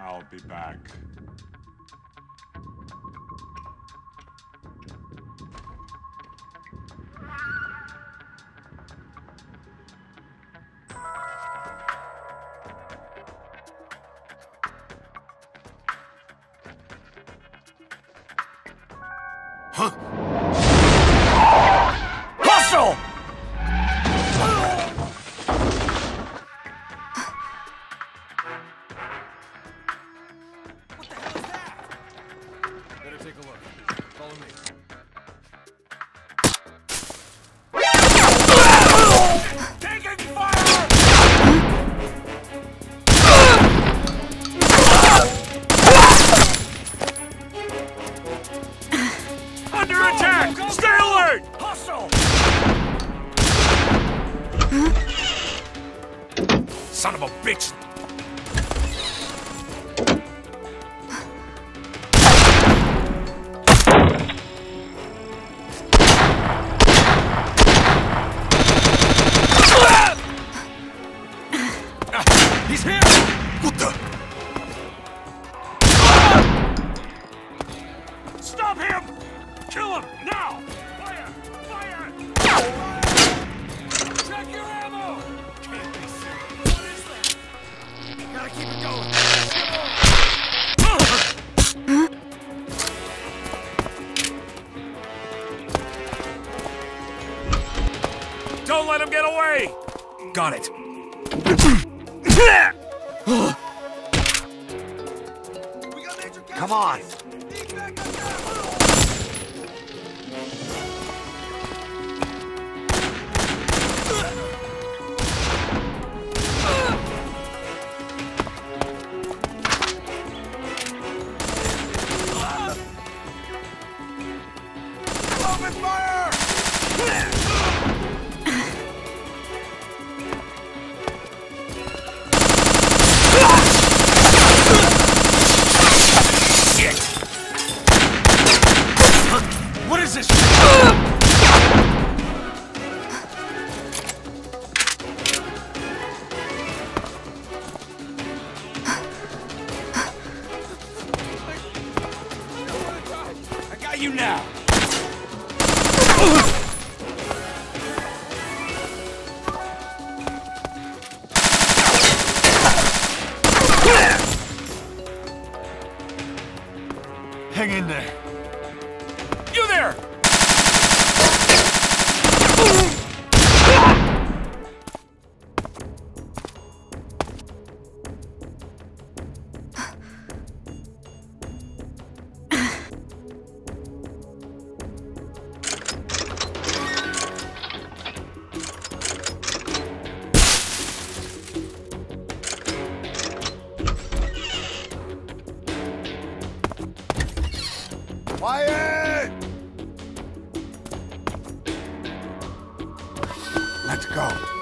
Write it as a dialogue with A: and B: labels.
A: I'll be back.
B: Hostile!
A: Stay alert!
B: Hostile! Son of a bitch! Don't let him get away! Got it. Come on. Open fire! You now! Hang in there. You there! Quiet! Let's go.